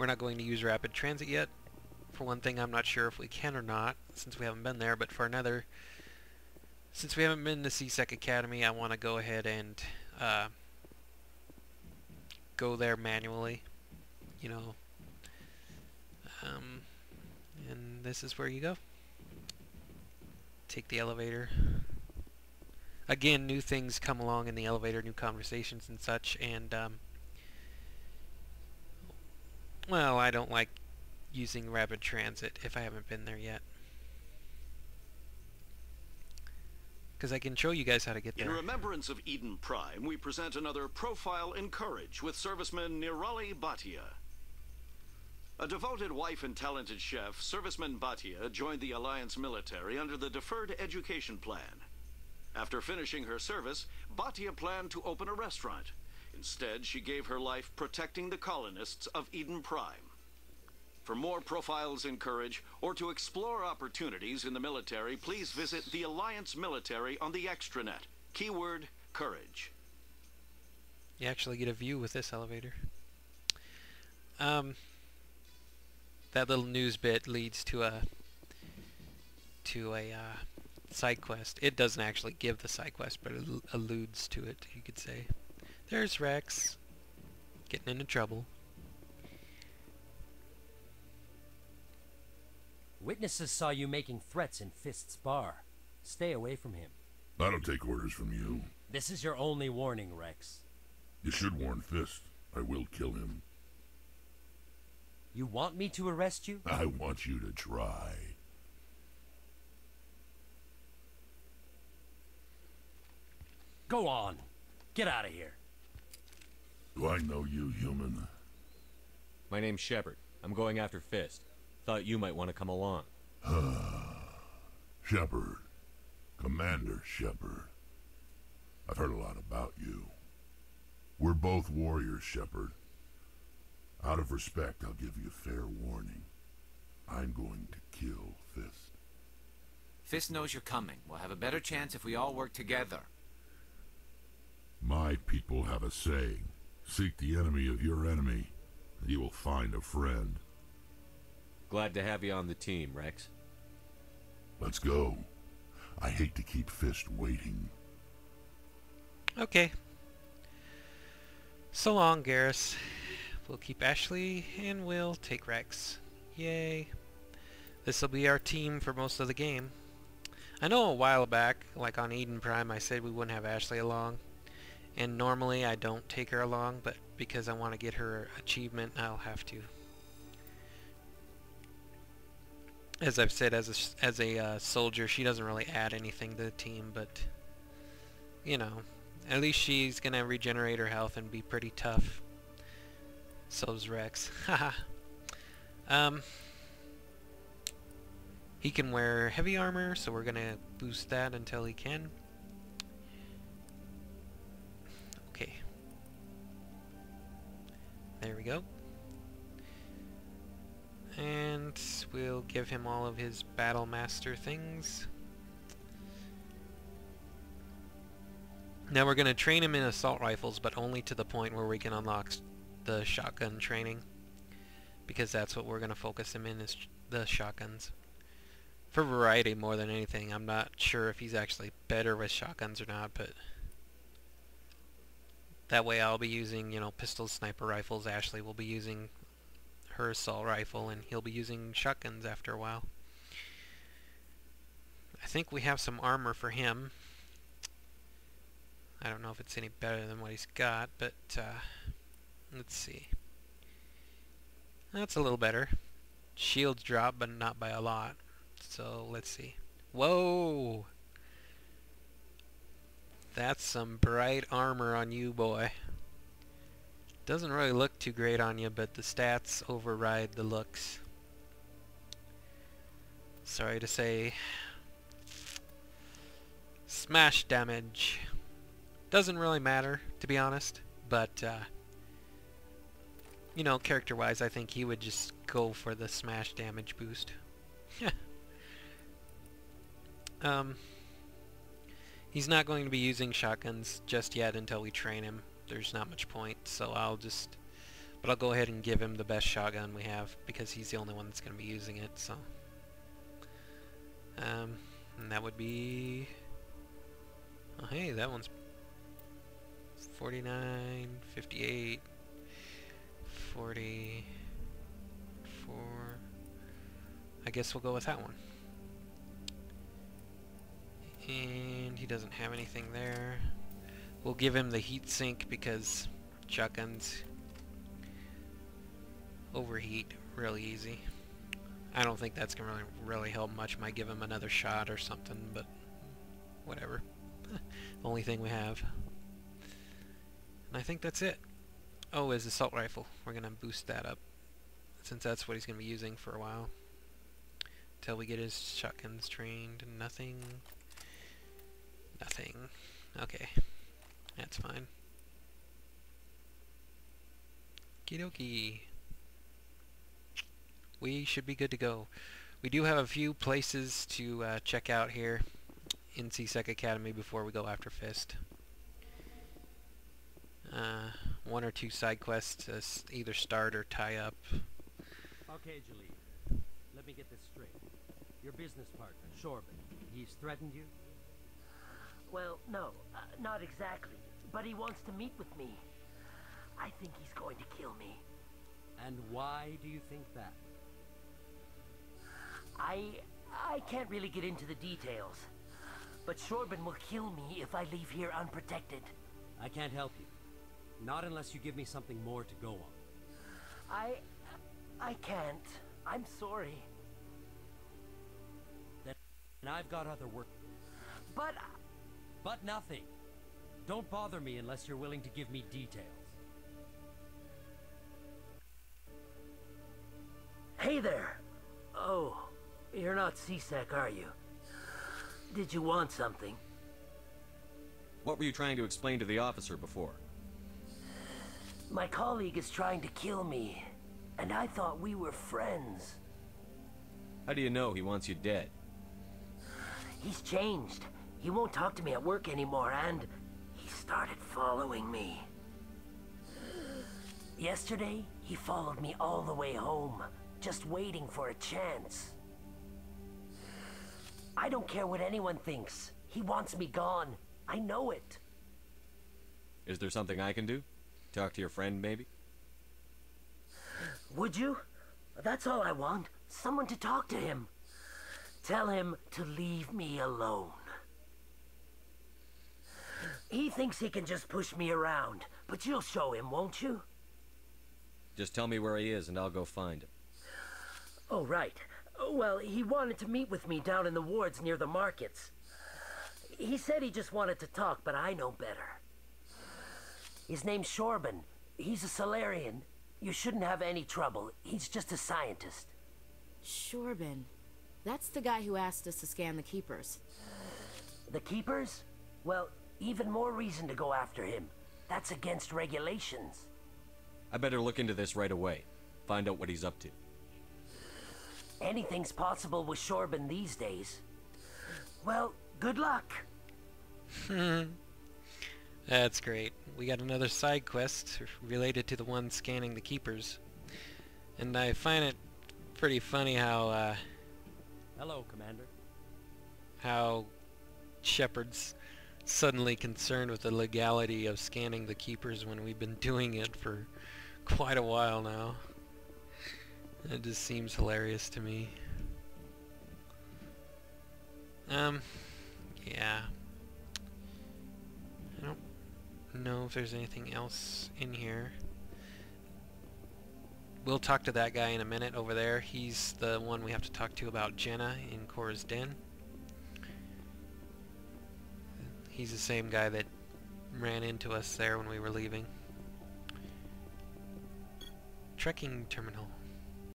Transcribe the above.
We're not going to use rapid transit yet. For one thing, I'm not sure if we can or not, since we haven't been there, but for another, since we haven't been to C-Sec Academy, I want to go ahead and uh, go there manually, you know. Um, and this is where you go. Take the elevator. Again, new things come along in the elevator, new conversations and such, and um, well, I don't like using rapid transit if I haven't been there yet. Because I can show you guys how to get there. In remembrance of Eden Prime, we present another profile in courage with serviceman Nirali Bhatia. A devoted wife and talented chef, serviceman Bhatia joined the Alliance military under the Deferred Education Plan. After finishing her service, Bhatia planned to open a restaurant. Instead, she gave her life protecting the colonists of Eden Prime. For more profiles in courage, or to explore opportunities in the military, please visit the Alliance Military on the extranet. Keyword, courage. You actually get a view with this elevator. Um, that little news bit leads to a to a uh, side quest. It doesn't actually give the side quest, but it alludes to it, you could say. There's Wrex, getting into trouble. Witnesses saw you making threats in Fist's bar. Stay away from him. I don't take orders from you. This is your only warning, Wrex. You should warn Fist. I will kill him. You want me to arrest you? I want you to try. Go on. Get out of here. Do I know you, human? My name's Shepard. I'm going after Fist. Thought you might want to come along. Shepard. Commander Shepard. I've heard a lot about you. We're both warriors, Shepard. Out of respect, I'll give you a fair warning. I'm going to kill Fist. Fist knows you're coming. We'll have a better chance if we all work together. My people have a saying. Seek the enemy of your enemy, and you will find a friend. Glad to have you on the team, Wrex. Let's go. I hate to keep Fist waiting. Okay. So long, Garrus. We'll keep Ashley, and we'll take Wrex. Yay. This'll be our team for most of the game. I know a while back, like on Eden Prime, I said we wouldn't have Ashley along. And normally I don't take her along, but because I want to get her achievement, I'll have to. As I've said, as a, as a uh, soldier, she doesn't really add anything to the team, but, you know, at least she's going to regenerate her health and be pretty tough. So's Wrex. Haha. um, he can wear heavy armor, so we're going to boost that until he can. There we go. And we'll give him all of his Battle Master things. Now we're going to train him in assault rifles, but only to the point where we can unlock the shotgun training. Because that's what we're going to focus him in, is the shotguns. For variety more than anything. I'm not sure if he's actually better with shotguns or not, but... That way I'll be using, you know, pistols, sniper rifles. Ashley will be using her assault rifle, and he'll be using shotguns after a while. I think we have some armor for him. I don't know if it's any better than what he's got, but uh, let's see. That's a little better. Shields drop, but not by a lot. So let's see. Whoa! That's some bright armor on you, boy. Doesn't really look too great on you, but the stats override the looks. Sorry to say. Smash damage. Doesn't really matter, to be honest, but, uh, you know, character-wise, I think he would just go for the smash damage boost. um, he's not going to be using shotguns just yet until we train him. There's not much point, so I'll just But I'll go ahead and give him the best shotgun we have because he's the only one that's going to be using it, so. Um, and that would be... Oh, hey, that one's 49, 58, 44... I guess we'll go with that one. And doesn't have anything there. We'll give him the heat sink because shotguns overheat really easy. I don't think that's gonna really, really help much. Might give him another shot or something, but whatever. Only thing we have. And I think that's it. Oh, his assault rifle. We're gonna boost that up since that's what he's gonna be using for a while. Until we get his shotguns trained. Nothing. Nothing. Okay. That's fine. Okie We should be good to go. We do have a few places to uh, check out here in C-Sec Academy before we go after Fist. Uh, one or two side quests to either start or tie up. Okay, Jahleed. Let me get this straight. Your business partner, Chorbin, he's threatened you? Well, no, uh, not exactly. But he wants to meet with me. I think he's going to kill me. And why do you think that? I... I can't really get into the details. But Chorbin will kill me if I leave here unprotected. I can't help you. Not unless you give me something more to go on. I... I can't. I'm sorry. Then I've got other work. But... But nothing. Don't bother me unless you're willing to give me details. Hey there! Oh, you're not C-Sec, are you? Did you want something? What were you trying to explain to the officer before? My colleague is trying to kill me, and I thought we were friends. How do you know he wants you dead? He's changed. He won't talk to me at work anymore, and he started following me. Yesterday, he followed me all the way home, just waiting for a chance. I don't care what anyone thinks. He wants me gone. I know it. Is there something I can do? Talk to your friend, maybe? Would you? That's all I want. Someone to talk to him. Tell him to leave me alone. He thinks he can just push me around, but you'll show him, won't you? Just tell me where he is and I'll go find him. Oh, right. Well, he wanted to meet with me down in the wards near the markets. He said he just wanted to talk, but I know better. His name's Chorbin. He's a Salarian. You shouldn't have any trouble. He's just a scientist. Chorbin. That's the guy who asked us to scan the Keepers. The Keepers? Well, even more reason to go after him. That's against regulations. I better look into this right away. Find out what he's up to. Anything's possible with Chorbin these days. Well, good luck. That's great. We got another side quest related to the one scanning the keepers. And I find it pretty funny how, uh, Hello, Commander. how Shepard's suddenly concerned with the legality of scanning the keepers when we've been doing it for quite a while now. It just seems hilarious to me. Um, yeah. I don't know if there's anything else in here. We'll talk to that guy in a minute over there. He's the one we have to talk to about Jenna in Chora's Den. He's the same guy that ran into us there when we were leaving. Trekking terminal.